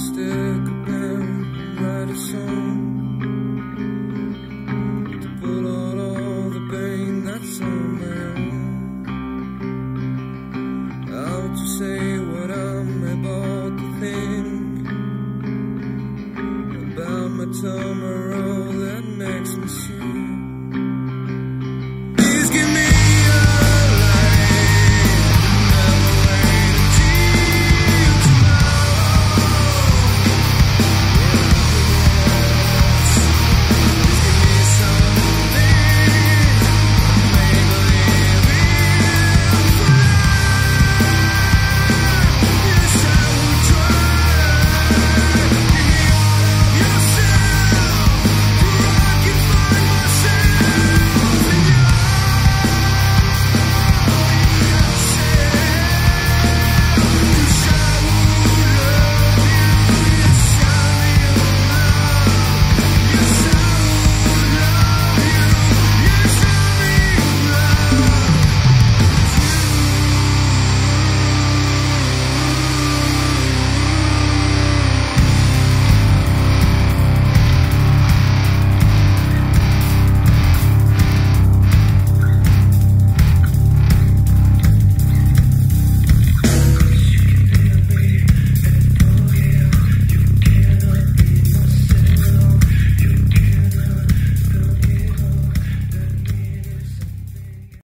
stick a pen and write a song To pull out all the pain that's on my own. How to say what I'm about to think About my tomorrow that makes me see